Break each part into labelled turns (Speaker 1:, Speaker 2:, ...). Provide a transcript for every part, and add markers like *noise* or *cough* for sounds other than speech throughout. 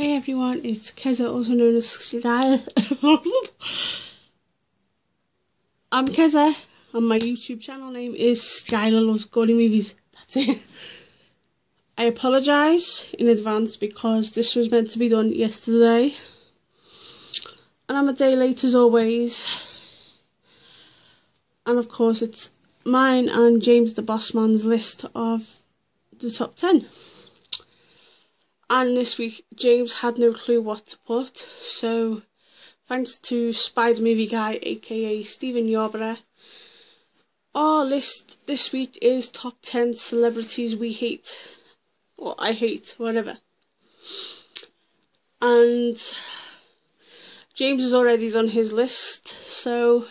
Speaker 1: Hey everyone, it's Keza, also known as Sky. *laughs* I'm Keza, and my YouTube channel name is Skyla Loves Gory Movies. That's it. I apologise in advance because this was meant to be done yesterday. And I'm a day late as always. And of course, it's mine and James the Bossman's list of the top 10. And this week, James had no clue what to put, so thanks to Spider Movie Guy, aka Stephen Yarborough, our list this week is top 10 celebrities we hate, or I hate, whatever. And James has already done his list, so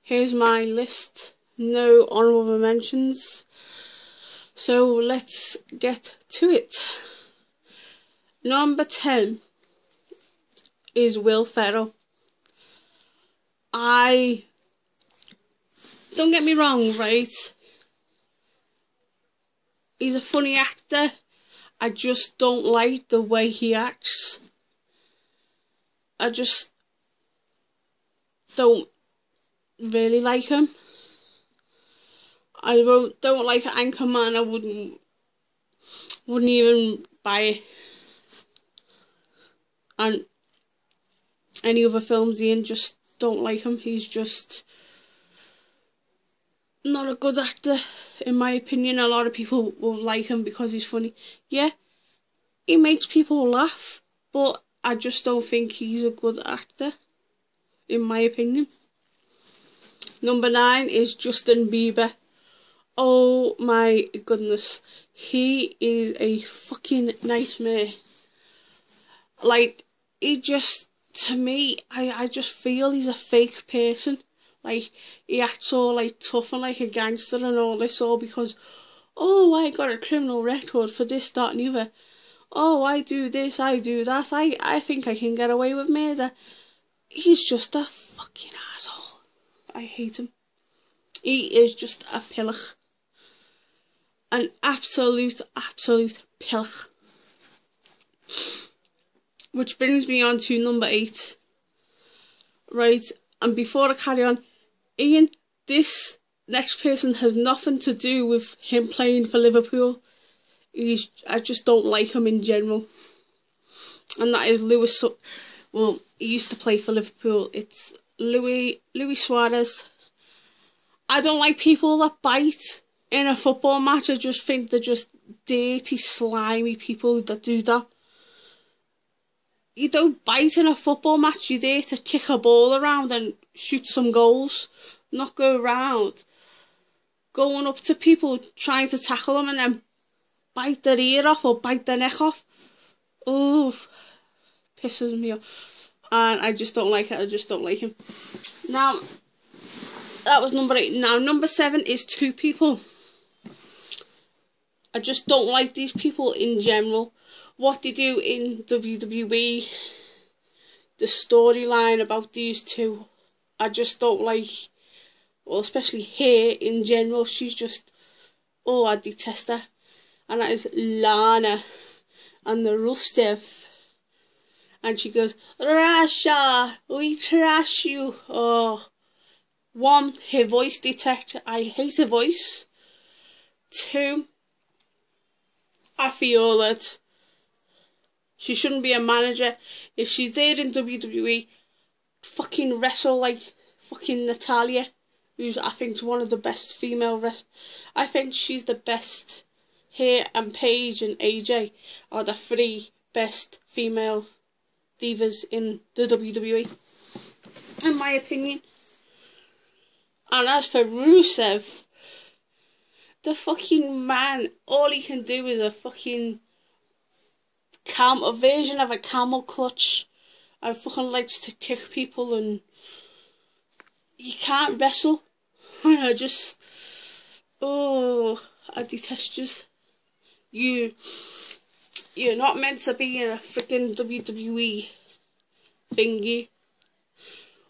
Speaker 1: here's my list. No honourable mentions. So let's get to it. Number 10 is Will Ferrell. I. Don't get me wrong, right? He's a funny actor. I just don't like the way he acts. I just don't really like him. I don't, don't like Anchorman. I wouldn't wouldn't even buy and any other films in just don't like him. He's just not a good actor, in my opinion. A lot of people will like him because he's funny. Yeah, he makes people laugh, but I just don't think he's a good actor, in my opinion. Number nine is Justin Bieber. Oh my goodness. He is a fucking nightmare. Like, he just to me I, I just feel he's a fake person. Like he acts all like tough and like a gangster and all this all because oh I got a criminal record for this, that and the other. Oh I do this, I do that, I, I think I can get away with murder. He's just a fucking asshole. I hate him. He is just a pillock. An absolute, absolute pillock. Which brings me on to number eight. Right, and before I carry on, Ian, this next person has nothing to do with him playing for Liverpool. He's, I just don't like him in general. And that is Luis. Well, he used to play for Liverpool. It's Louis Luis Suarez. I don't like people that bite in a football match. I just think they're just dirty, slimy people that do that you don't bite in a football match. You're there to kick a ball around and shoot some goals, not go around going up to people trying to tackle them and then bite their ear off or bite their neck off. Oh, pisses me off. And I just don't like it. I just don't like him. Now, that was number eight. Now, number seven is two people. I just don't like these people in general what they do in WWE, the storyline about these two, I just don't like. Well, especially here in general, she's just, oh, I detest her. And that is Lana and the Rusev. And she goes, Rasha, we trash you. Oh, one, her voice detector. I hate her voice. Two, I feel that she shouldn't be a manager. If she's there in WWE, fucking wrestle like fucking Natalya, who's I think one of the best female wrestlers. I think she's the best. Here and Paige and AJ are the three best female divas in the WWE, in my opinion. And as for Rusev, the fucking man, all he can do is a fucking cam a version of a camel clutch. I fucking likes to kick people and you can't wrestle. *laughs* I just oh I detest you. You you're not meant to be in a freaking WWE thingy.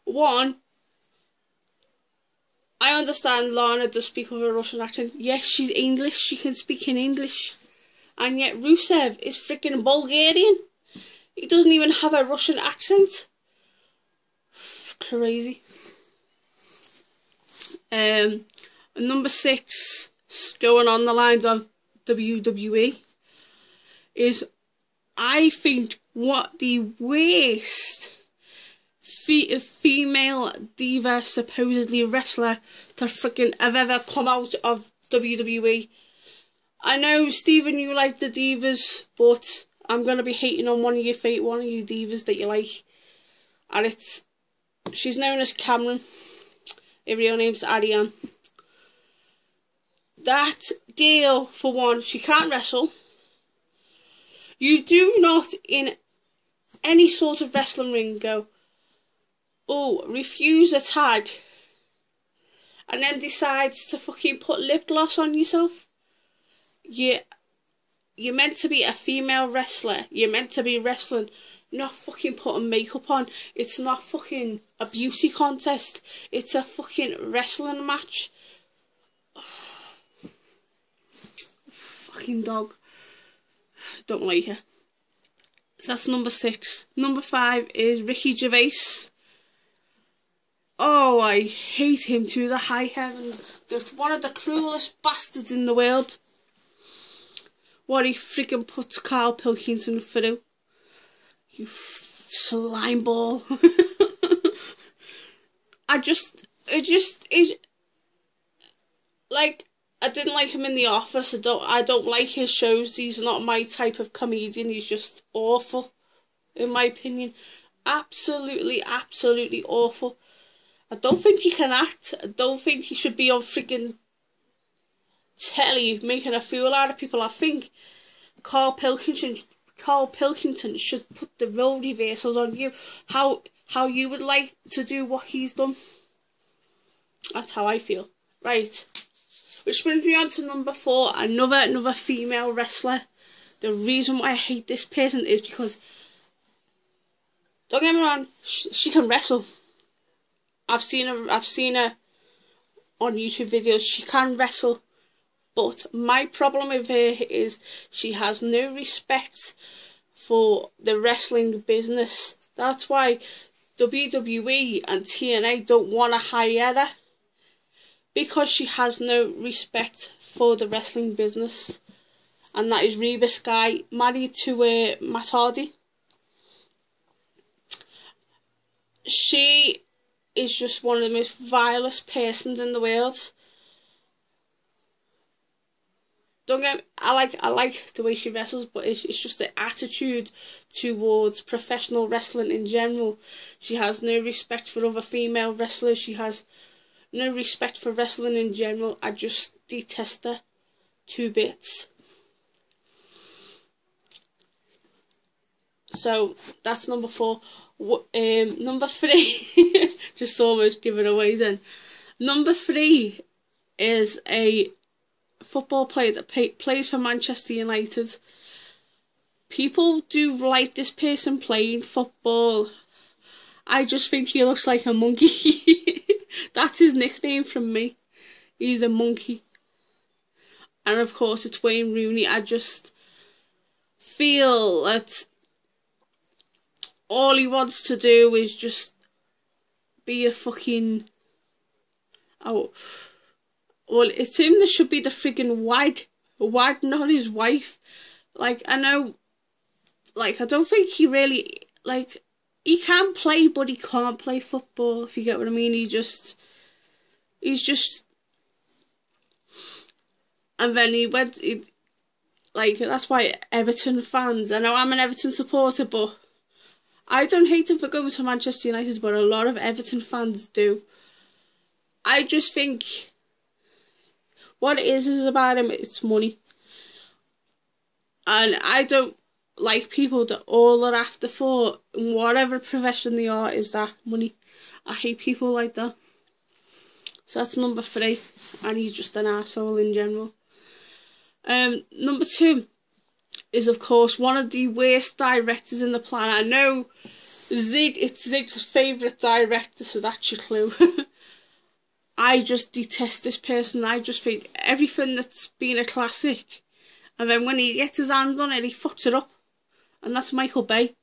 Speaker 1: One I understand Lana does speak with a Russian accent. Yes, she's English, she can speak in English and yet Rusev is freaking Bulgarian. He doesn't even have a Russian accent. *sighs* Crazy. Um, number six, going on the lines of WWE, is I think what the worst fe- female diva, supposedly wrestler, to freaking have ever come out of WWE. I know Stephen, you like the divas, but I'm gonna be hating on one of your fate, one of your divas that you like, and it's she's known as Cameron. Her real name's Ariane. That girl, for one, she can't wrestle. You do not in any sort of wrestling ring go, oh, refuse a tag, and then decides to fucking put lip gloss on yourself. You, you're meant to be a female wrestler. You're meant to be wrestling, not fucking putting makeup on. It's not fucking a beauty contest. It's a fucking wrestling match. *sighs* fucking dog. Don't like her. So that's number six. Number five is Ricky Gervais. Oh, I hate him to the high heavens. They're one of the cruelest bastards in the world. What he freaking puts Carl Pilkington through. You slime ball. *laughs* I just, it just, is like, I didn't like him in the office. I don't I don't like his shows. He's not my type of comedian. He's just awful, in my opinion. Absolutely, absolutely awful. I don't think he can act. I don't think he should be on freaking telly making a fool out of people. I think Carl Pilkington Carl Pilkington should put the role reversals on you. How how you would like to do what he's done. That's how I feel. Right. Which brings me on to number four, another another female wrestler. The reason why I hate this person is because don't get me wrong, she, she can wrestle. I've seen her. I've seen her on YouTube videos. She can wrestle, but my problem with her is she has no respect for the wrestling business. That's why WWE and TNA don't want to hire her because she has no respect for the wrestling business, and that is Reby Sky, married to uh, Matt Hardy. She is just one of the most vilest persons in the world. Don't get I like I like the way she wrestles, but it's it's just the attitude towards professional wrestling in general. She has no respect for other female wrestlers. She has no respect for wrestling in general. I just detest her. Two bits. So that's number four. Um, number three, *laughs* just almost give it away then. Number three is a football player that pay, plays for Manchester United. People do like this person playing football. I just think he looks like a monkey. *laughs* That's his nickname from me. He's a monkey. And of course, it's Wayne Rooney. I just feel that all he wants to do is just be a fucking. Oh. Well, it's him that should be the friggin' wide, wide, not his wife. Like, I know. Like, I don't think he really. Like, he can play, but he can't play football. If you get what I mean, he just he's just. And then he went, he, like that's why Everton fans. I know I'm an Everton supporter, but I don't hate him for going to Manchester United, but a lot of Everton fans do. I just think what it is is about him. It's money, and I don't like people that all are after for whatever profession they are is that money. I hate people like that. So that's number three, and he's just an asshole in general. Um, number two is of course one of the worst directors in the planet. I know Zig, it's Zig's favourite director, so that's your clue. *laughs* I just detest this person. I just think everything that's been a classic, and then when he gets his hands on it, he fucks it up and that's Michael Bay.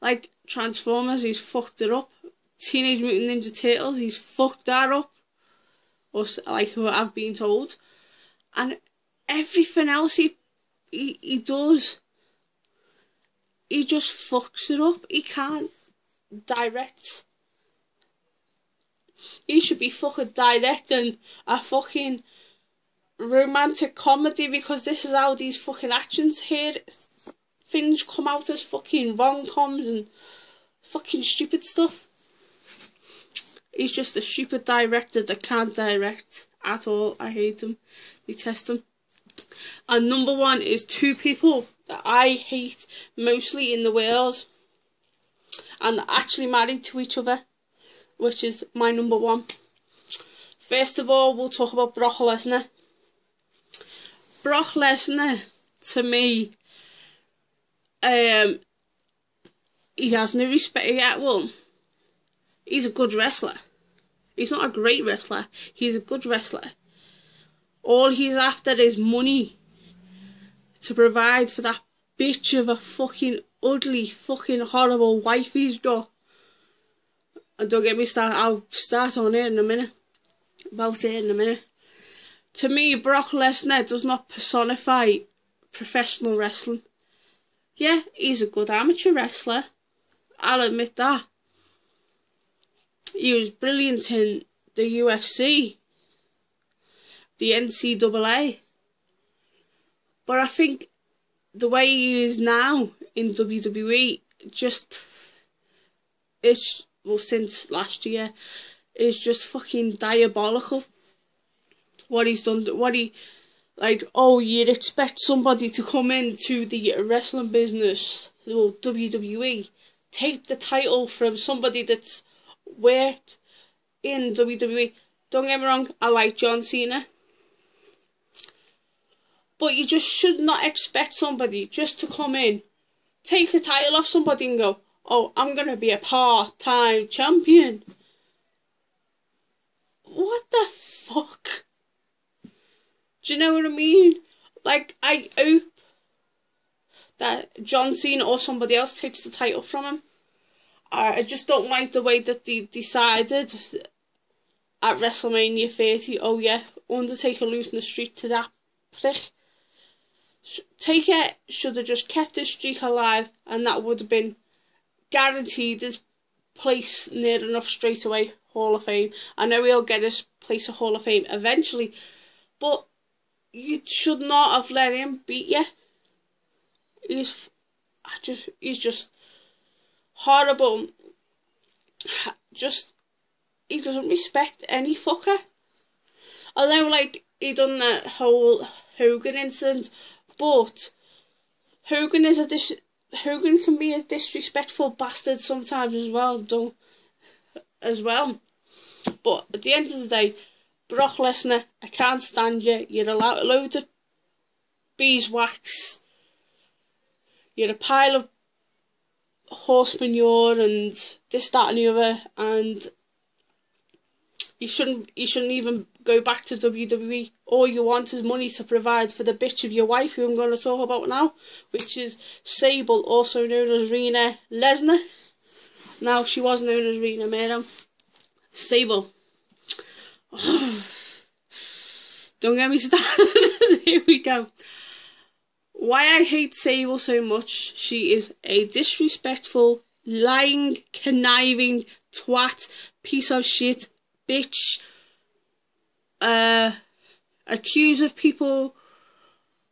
Speaker 1: Like Transformers, he's fucked it up. Teenage Mutant Ninja Turtles, he's fucked that up. Or like what I've been told. And everything else he, he, he does, he just fucks it up. He can't direct. He should be fucking directing a fucking romantic comedy because this is how these fucking actions here things come out as fucking rom coms and fucking stupid stuff. He's just a stupid director that can't direct at all. I hate him. Detest him. And number one is two people that I hate mostly in the world and actually married to each other, which is my number one. First of all, we'll talk about Brock Lesnar. Brock Lesnar, to me, um, he has no respect. Yeah, well, he's a good wrestler. He's not a great wrestler. He's a good wrestler. All he's after is money to provide for that bitch of a fucking ugly, fucking horrible wife he's got. And don't get me started, I'll start on it in a minute. About it in a minute. To me, Brock Lesnar does not personify professional wrestling. Yeah, he's a good amateur wrestler. I'll admit that. He was brilliant in the UFC, the NCAA. But I think the way he is now in WWE, just it's well since last year, is just fucking diabolical. What he's done, what he like. Oh, you'd expect somebody to come into the wrestling business, well WWE, take the title from somebody that's worked in WWE. Don't get me wrong, I like John Cena. But you just should not expect somebody just to come in, take a title off somebody and go, oh, I'm going to be a part time champion. What the fuck? Do you know what I mean? Like, I hope that John Cena or somebody else takes the title from him. I just don't like the way that they decided at WrestleMania 30, oh yeah, Undertaker losing the streak to that prick. Taker should have just kept his streak alive, and that would have been guaranteed his place near enough straight away Hall of Fame. I know he'll get his place of Hall of Fame eventually, but you should not have let him beat you. He's, I just, he's just horrible. Just, he doesn't respect any fucker. Although, like, he done that whole Hogan incident but Hogan is a dis- Hogan can be a disrespectful bastard sometimes as well. Don't as well. But at the end of the day, Brock Lesnar, I can't stand you. You're a lo- load of beeswax. You're a pile of horse manure and this, that, and the other, and you shouldn't. You shouldn't even go back to WWE. All you want is money to provide for the bitch of your wife, who I'm going to talk about now, which is Sable, also known as Rena Lesnar. Now, she was known as Rena Madam. Sable. *sighs* Don't get me *laughs* started. Here we go. Why I hate Sable so much. She is a disrespectful, lying, conniving twat, piece of shit, bitch, uh, accuse of people,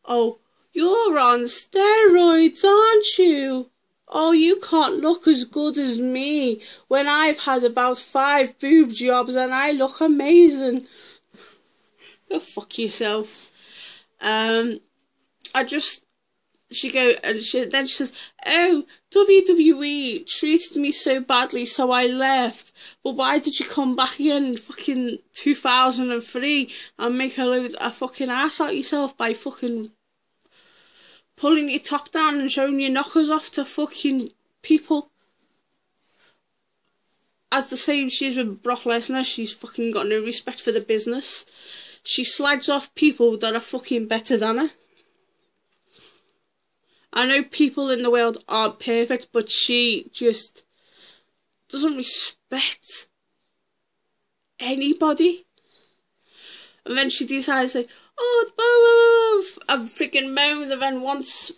Speaker 1: oh, you're on steroids, aren't you? Oh, you can't look as good as me when I've had about five boob jobs and I look amazing. Go fuck yourself. Um, I just she go and she then she says, "Oh, WWE treated me so badly, so I left. But why did you come back in fucking 2003 and make a load a fucking ass out yourself by fucking pulling your top down and showing your knockers off to fucking people?" As the same she's with Brock Lesnar, she's fucking got no respect for the business. She slags off people that are fucking better than her. I know people in the world aren't perfect, but she just doesn't respect anybody. And then she decides like, oh, and freaking moans and then wants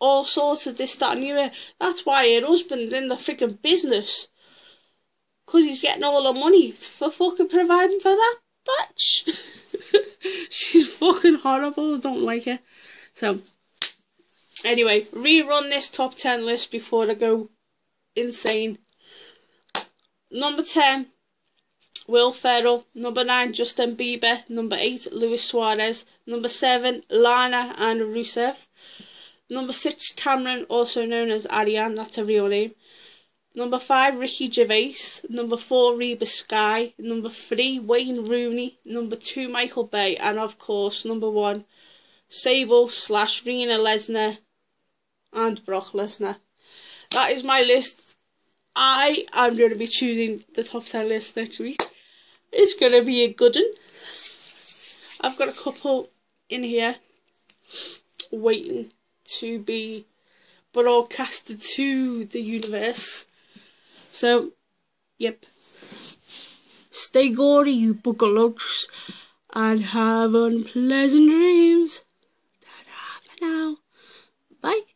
Speaker 1: all sorts of this, that and the other. That's why her husband's in the freaking business. Because he's getting all the money for fucking providing for that bitch. *laughs* She's fucking horrible. I don't like her. So, anyway, rerun this top 10 list before I go insane. Number 10, Will Ferrell. Number 9, Justin Bieber. Number 8, Luis Suarez. Number 7, Lana and Rusev. Number 6, Cameron, also known as Ariane, that's her real name. Number 5, Ricky Gervais. Number 4, Reby Sky. Number 3, Wayne Rooney. Number 2, Michael Bay. And of course, number 1, Sable slash Rena Lesnar and Brock Lesnar. That is my list. I am going to be choosing the top 10 list next week. It's going to be a good one. I've got a couple in here waiting to be broadcasted to the universe. So, yep. Stay gory, you boogalooks, and have unpleasant dreams. Ta-da for now. Bye.